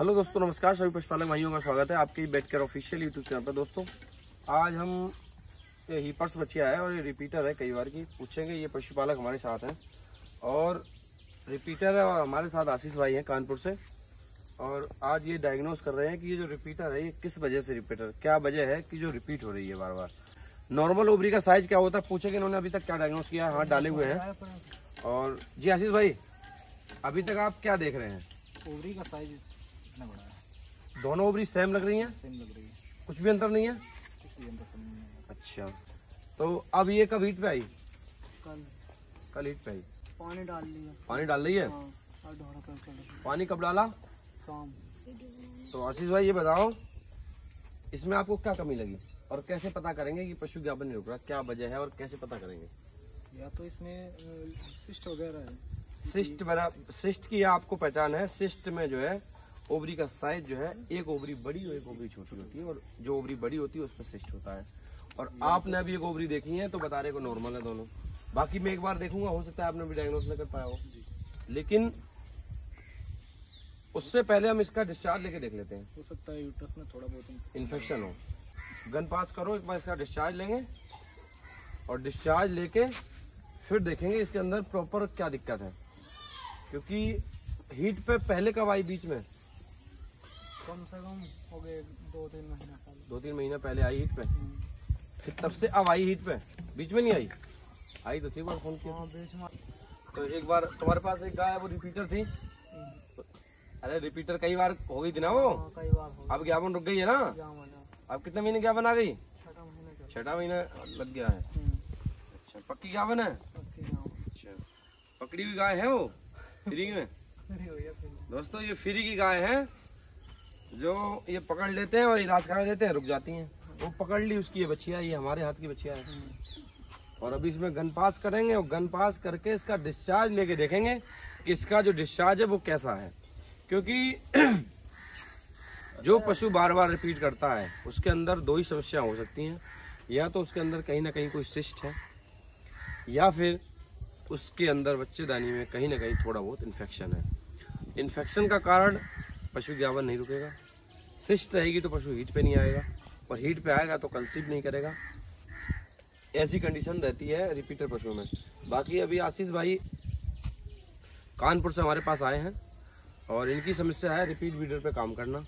Hello दोस्तों, नमस्कार, सभी पशुपालक भाइयों का स्वागत है आपके vet care official YouTube channel पर। दोस्तों, आज हम ये हीपर्स बच्चिया है और ये रिपीटर है, कई बार की पूछेंगे, ये पशुपालक हमारे साथ हैं। और रिपीटर है और हमारे साथ आशीष भाई हैं कानपुर से। और आज ये डायग्नोस कर रहे हैं कि ये जो रिपीटर है, ये किस वजह से रिपीटर क्या वजह है कि जो रिपीट हो रही है बार बार नॉर्मल ओबरी का साइज़ क्या होता है, पूछेंगे इन्होंने, अभी तक क्या डायग्नोस किया है, हाथ डाले हुए हैं। और जी आशीष भाई, अभी तक आप क्या देख रहे हैं? ओवरी का साइज़ इतना बड़ा है? दोनों ओबरी सेम लग रही हैं? सेम लग रही है। कुछ भी अंतर नहीं है? कुछ भी अंदर समझ नहीं आया अच्छा। तो अब ये कब हीट पे आई? कल। कल हीट पे आई। पानी डाल लिया पानी डाल रही है? हाँ कर कर पानी कब डाला? शाम। तो आशीष भाई ये बताओ इसमें आपको क्या कमी लगी? और कैसे पता करेंगे कि पशु ज्ञापन नहीं रुक रहा? क्या वजह है और कैसे पता करेंगे? या तो इसमें सिस्ट वगैरह है। सिस्ट बना सिस्ट की आपको पहचान है। सिस्ट में जो है ओवरी का साइज़ जो है एक ओवरी बड़ी और एक ओवरी छोटी होती है और जो ओवरी बड़ी होती है उसमें सिस्ट होता है। और आपने अभी एक ओवरी देखी है तो बता रहे को नॉर्मल है दोनों। बाकी मैं एक बार देखूँगा हो सकता है आपने भी डायग्नोस नहीं कर पाया हो। लेकिन उससे पहले हम इसका डिस्चार्ज लेके देख लेते हैं। हो सकता है यूट्रस में थोड़ा बहुत इन्फेक्शन हो। गन पास करो एक बार इसका डिस्चार्ज लेंगे। और डिस्चार्ज लेके फिर देखेंगे इसके अंदर प्रॉपर क्या दिक्कत है। क्योंकि हीट पे पहले कब आई बीच में। कम से कम हो गए दो तीन महीना पहले। दो तीन महीना पहले आई हीट पे? हम्म। फिर तब से अब आई हीट पे? बीच में नहीं आई? आई तो थी बार फ़ोन किया। हाँ बीच में। तो एक बार तुम्हारे पास एक गाय वो रिपीटर थी। हम्म। अरे रिपीटर कई बार हो गई थी ना वो? हाँ कई बार अब ज्ञापन रुक गई है ना? अब कितने महीने ज्ञापन आ गई? छठा महीना लग गया है। हम्म। अच्छा पक्की ज्ञापन है? अच्छा पकड़ी हुई गाय है वो? फ्री में? दोस्तों ये फ्री की गाय है। जो ये पकड़ लेते हैं और इलाज करा देते हैं, रुक जाती हैं। वो पकड़ ली उसकी, ये बछिया, ये हमारे हाथ की बछिया है। और अभी इसमें गन पास करेंगे और गन पास करके इसका डिस्चार्ज लेके देखेंगे कि इसका जो डिस्चार्ज है वो कैसा है। क्योंकि जो पशु बार बार रिपीट करता है, उसके अंदर दो ही समस्या हो सकती हैं। या तो उसके अंदर कहीं ना कहीं कोई सिस्ट है, या फिर उसके अंदर बच्चेदानी में कहीं ना कहीं थोड़ा बहुत इन्फेक्शन है। इन्फेक्शन का कारण पशु ज्ञापन नहीं रुकेगा। शिष्ट रहेगी तो पशु हीट पे नहीं आएगा। और हीट पे आएगा तो कंसीव नहीं करेगा। ऐसी कंडीशन रहती है रिपीटर पशुओं में। बाकी अभी आशीष भाई कानपुर से हमारे पास आए हैं और इनकी समस्या है रिपीट बीडर पे काम करना।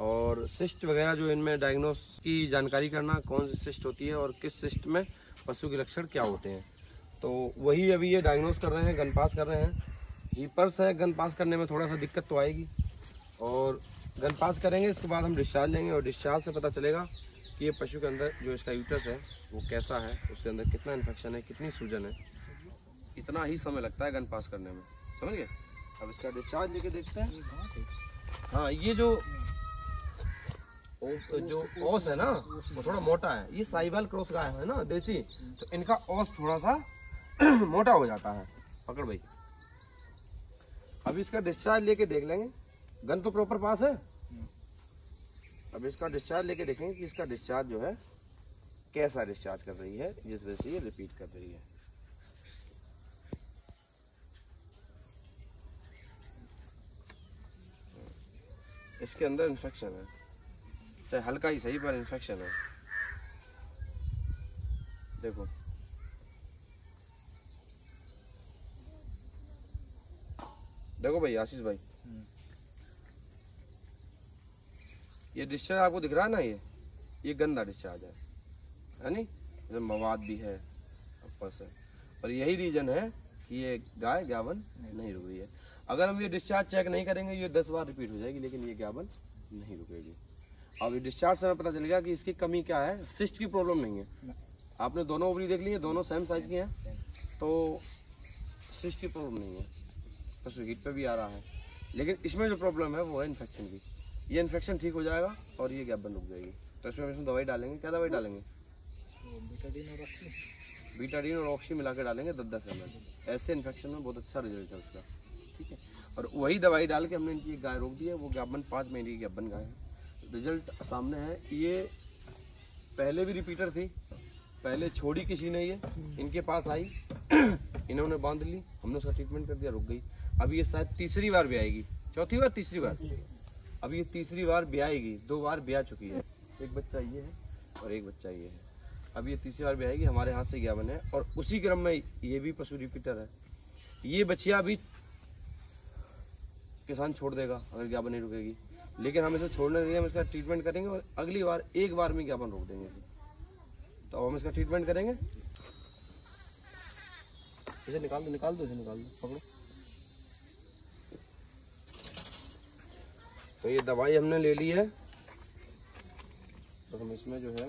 और सिस्ट वगैरह जो इनमें डायग्नोस की जानकारी करना, कौन सी सिस्ट होती है और किस सिस्ट में पशु के लक्षण क्या होते हैं। तो वही अभी ये डायग्नोस कर रहे हैं गन पास कर रहे हैं। हीपर्स है गन पास करने में थोड़ा सा दिक्कत तो आएगी। और गन पास करेंगे, इसके बाद हम डिस्चार्ज लेंगे और डिस्चार्ज से पता चलेगा कि ये पशु के अंदर जो इसका यूटस है, वो कैसा है, उसके अंदर कितना इन्फेक्शन है, कितनी सूजन है। इतना ही समय लगता है गन पास करने में। समझ गए? अब इसका डिस्चार्ज लेके देखते हैं? हाँ ये जो ओ- जो ओस है ना, वो थोड़ा मोटा है। ये साइबल क्रॉस गाय है ना, देसी। तो इनका ओस थोड़ा सा मोटा हो जाता है। पकड़ भाई। अब इसका डिस्चार्ज लेके देख लेंगे। गन तो प्रॉपर पास है। अब इसका डिस्चार्ज लेके देखेंगे कि इसका डिस्चार्ज जो है कैसा डिस्चार्ज कर रही है जिस वजह से ये रिपीट कर रही है। इसके अंदर इन्फेक्शन है। चाहे हल्का ही सही पर इन्फेक्शन है। देखो। देखो भाई आशीष भाई। ये डिस्चार्ज आपको दिख रहा है ना ये? ये गंदा डिस्चार्ज है। है नी इसमें मवाद भी है, ऊपर से। और यही रीजन है कि ये गाय ज्ञापन नहीं रुक रही है। अगर हम ये डिस्चार्ज चेक नहीं करेंगे, ये दस बार रिपीट हो जाएगी, लेकिन ये ज्ञापन नहीं रुकेगी। अब ये डिस्चार्ज से हमें पता चलेगा कि इसकी कमी क्या है। सिस्ट की प्रॉब्लम नहीं है। आपने दोनों ओवरी देख ली है? दोनों सेम साइज़ की हैं? तो सिस्ट की प्रॉब्लम नहीं है। पशु हीट पे भी आ रहा है। लेकिन इसमें जो प्रॉब्लम है, वो है इन्फेक्शन की। ये इन्फेक्शन ठीक हो जाएगा और ये गैप बन रुक जाएगी। तो इसमें इसमें दवाई डालेंगे। क्या दवाई डालेंगे? बीटाडीन और ऑक्सी मिला के डालेंगे दस दस एम ऐसे इन्फेक्शन में बहुत अच्छा रिज़ल्ट है उसका। ठीक है? और वही दवाई डाल के हमने इनकी गाय रोक दी है। वो गैबन पाँच महीने की गैबन गाय है। रिज़ल्ट सामने है ये पहले भी रिपीटर थी। पहले छोड़ी किसी ने ये इनके पास आई। इन्होंने बाँध ली। हमने उसका ट्रीटमेंट कर दिया, रुक गई। अब ये शायद तीसरी बार भी आएगी। चौथी बार, तीसरी बार? अब ये तीसरी बार ब्याएगी दो बार ब्याह चुकी है। एक बच्चा ये है। और एक बच्चा ये है। अब ये तीसरी बार ब्याएगी हमारे हाथ से ज्ञापन है। और उसी क्रम में ये भी पशु रिपीटर है। ये बच्चिया भी किसान छोड़ देगा अगर ज्ञापन नहीं रुकेगी। लेकिन हम इसे छोड़ने देंगे हम इसका ट्रीटमेंट करेंगे और अगली बार एक बार में ज्ञापन रोक देंगे। तो हम इसका ट्रीटमेंट करेंगे। इसे निकाल दो निकाल दो इसे निकाल दो पकड़ो। तो ये दवाई हमने ले ली है। तो हम इसमें जो है,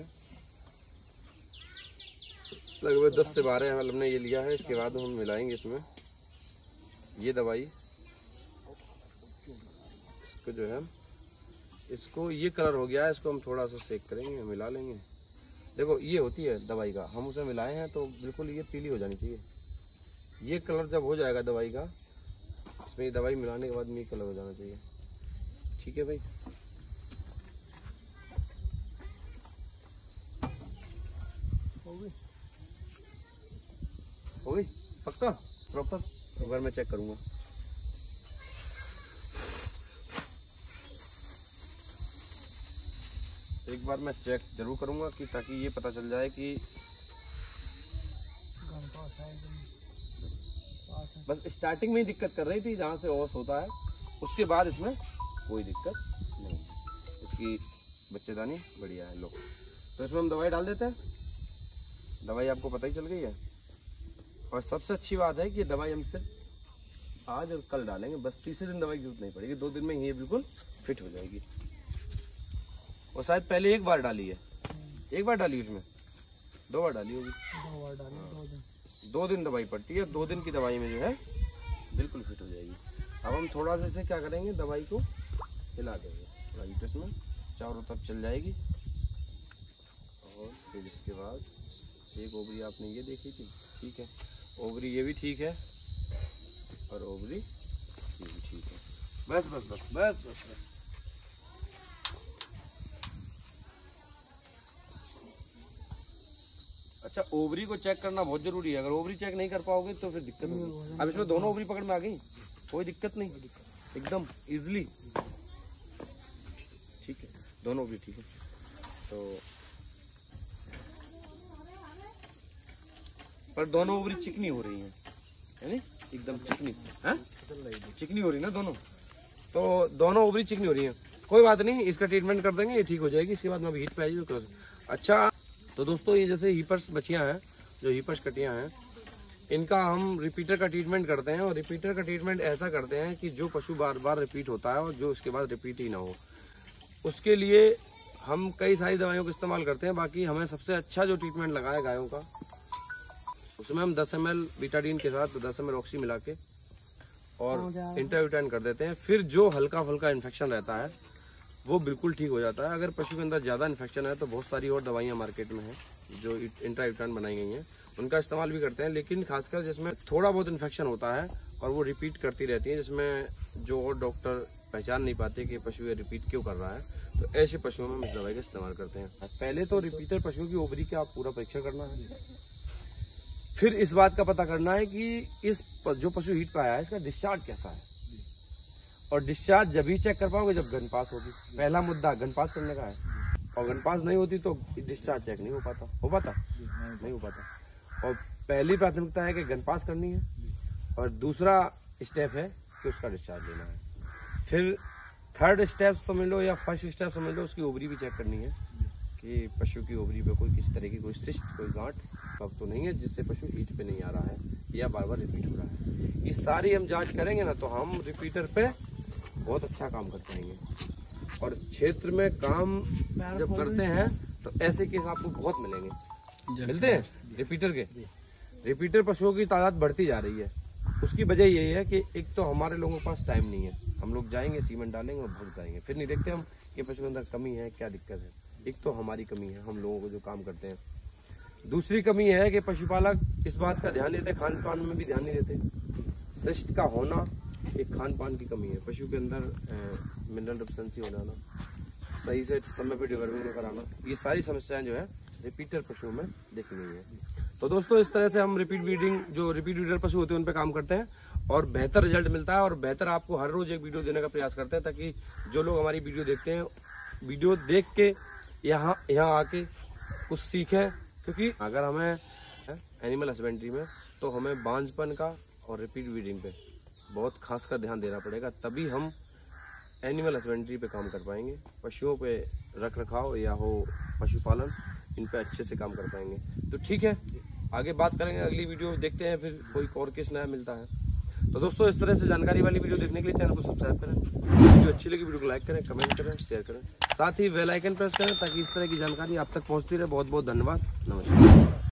लगभग दस से बारह एम हमने ये लिया है। इसके बाद हम मिलाएँगे इसमें ये दवाई। इसको जो है, इसको ये कलर हो गया है। इसको हम थोड़ा सा सेक करेंगे, मिला लेंगे। देखो, ये होती है दवाई का। हम उसे मिलाए हैं तो बिल्कुल ये पीली हो जानी चाहिए। ये कलर जब हो जाएगा दवाई का, इसमें दवाई मिलाने के बाद में ये कलर ठीक है भाई। हो गई। पक्का? प्रॉपर? एक बार मैं चेक करूँगा। एक बार मैं चेक ज़रूर करूँगा कि ताकि ये पता चल जाए कि बस स्टार्टिंग में ही दिक्कत कर रही थी जहाँ से ओस होता है। उसके बाद इसमें कोई दिक्कत नहीं। इसकी बच्चेदानी बढ़िया है लो। तो इसमें हम दवाई डाल देते हैं। दवाई आपको पता ही चल गई है। और सबसे अच्छी बात है कि दवाई हम सिर्फ़ आज और कल डालेंगे। बस तीसरे दिन दवाई की ज़रूरत नहीं पड़ेगी। दो दिन में ये बिल्कुल फिट हो जाएगी। और शायद पहले एक बार डाली है एक बार डाली उसमें दो बार डाली होगी। दो बार डाली दो दिन। दो दिन दवाई पड़ती है। दो दिन की दवाई में जो है बिल्कुल फिट हो जाएगी। अब हम थोड़ा सा इसे क्या करेंगे दवाई को हिला देंगे थोड़ा हीटस में। चारों तरफ़ चल जाएगी। और फिर इसके बाद एक ओवरी आपने ये देखी थी। ठीक है। ओवरी ये भी ठीक है। और ओवरी ये भी ठीक है। बस बस बस बस बस बस। अच्छा ओवरी को चेक करना बहुत ज़रूरी है। अगर ओवरी चेक नहीं कर पाओगे तो फिर दिक्कत होगी। अब इसमें दोनों ओवरी पकड़ में आ गई। कोई दिक्कत नहीं। एकदम इजली दोनों ओवरी ठीक है। तो पर दोनों ओवरी चिकनी हो रही हैं है? एकदम चिकनी, है? चिकनी हो रही है ना दोनों? तो दोनों ओवरी चिकनी हो रही हैं। कोई बात नहीं, इसका ट्रीटमेंट कर देंगे, ये ठीक हो जाएगी, इसके बाद में अभी हीट पे आएगी तो अच्छा तो दोस्तों, ये जैसे हीपर्स बचियाँ हैं, जो हीपर्स कटियाँ हैं, इनका हम रिपीटर का ट्रीटमेंट करते हैं, और रिपीटर का ट्रीटमेंट ऐसा करते हैं कि जो पशु बार बार रिपीट होता है और जो उसके बाद रिपीट ही ना हो। उसके लिए हम कई सारी दवाइयों का इस्तेमाल करते हैं बाकी हमें सबसे अच्छा जो ट्रीटमेंट लगा है गायों का उसमें हम 10 एम एल बीटाडीन के साथ 10 एम एल ऑक्सी मिला के और इंटरव्यूटाइन कर देते हैं। फिर जो हल्का फुल्का इन्फेक्शन रहता है वो बिल्कुल ठीक हो जाता है। अगर पशु के अंदर ज़्यादा इन्फेक्शन है तो बहुत सारी और दवाइयाँ मार्केट में हैं जो इंटरव्यूटाइन बनाई गई हैं। उनका इस्तेमाल भी करते हैं लेकिन खासकर जिसमें थोड़ा बहुत इन्फेक्शन होता है और वो रिपीट करती रहती है जिसमें जो और डॉक्टर पहचान नहीं पाते कि पशु ये रिपीट क्यों कर रहा है। तो ऐसे पशुओं में हम इस दवाई का इस्तेमाल करते हैं। पहले तो रिपीटर पशुओं की ओबरी का आप पूरा परीक्षण करना है। फिर इस बात का पता करना है कि इस जो पशु हीट पे आया है, इसका डिस्चार्ज कैसा है। और डिस्चार्ज जब ही चेक कर पाओगे, जब गन पास होगी। पहला मुद्दा, गन पास करने का है। और गन पास नहीं होती तो डिस्चार्ज चेक नहीं हो पाता। हो पाता? नहीं हो पाता। और पहली प्राथमिकता है कि गन पास करनी है। और दूसरा स्टेप है कि उसका डिस्चार्ज लेना है। फिर थर्ड स्टेप समझ लो या फ़र्स्ट स्टेप समझ लो उसकी ओवरी भी चेक करनी है कि पशु की ओवरी पे कोई किस तरह की कोई सिस्ट कोई गांठ कब तो नहीं है जिससे पशु हीट पे नहीं आ रहा है या बार बार रिपीट हो रहा है। ये सारी हम जाँच करेंगे ना तो हम रिपीटर पे बहुत अच्छा काम कर पाएँगे। और क्षेत्र में काम जब करते हैं तो ऐसे केस आपको बहुत मिलेंगे। मिलते हैं रिपीटर के? रिपीटर पशुओं की तादाद बढ़ती जा रही है। उसकी वजह यही है कि एक तो हमारे लोगों के पास टाइम नहीं है। हम लोग जाएँगे, सीमेंट डालेंगे और भग जाएँगे। फिर नहीं देखते हम कि पशु के अंदर कमी है, क्या दिक्कत है। एक तो हमारी कमी है, हम लोगों को जो काम करते हैं। दूसरी कमी है कि पशुपालक इस बात का ध्यान देते खान पान में भी ध्यान नहीं देते। श्रेष्ठ का होना एक खान पान की कमी है। पशु के अंदर मिनरल डिफिशेंसी हो जाना सही से समय पर न कराना, ये सारी समस्याएँ जो है रिपीटर पशुओं में देखी गई है। तो दोस्तों, इस तरह से हम रिपीट ब्रीडिंग जो रिपीट ब्रीडर पशु होते हैं, उन पर काम करते हैं। और बेहतर रिज़ल्ट मिलता है और बेहतर आपको हर रोज एक वीडियो देने का प्रयास करते हैं ताकि जो लोग हमारी वीडियो देखते हैं, वीडियो देख के यहाँ यहाँ आके कुछ सीखें। क्योंकि अगर हमें एनिमल हस्बेंड्री में तो हमें बांझपन का और रिपीट ब्रीडिंग पे बहुत खास का ध्यान देना पड़ेगा। तभी हम एनिमल हस्बेंड्री पे काम कर पाएँगे। पशुओं पे रख रखाव या हो पशुपालन, इन पे अच्छे से काम कर पाएँगे। तो ठीक है, आगे बात करेंगे, अगली वीडियो देखते हैं, फिर कोई और किस नया मिलता है। तो दोस्तों, इस तरह से जानकारी वाली वीडियो देखने के लिए चैनल को सब्सक्राइब करें। वीडियो अच्छी लगी, वीडियो को लाइक करें कमेंट करें शेयर करें। साथ ही वेलाइकन प्रेस करें ताकि इस तरह की जानकारी आप तक पहुँचती रहे। बहुत बहुत धन्यवाद। नमस्कार।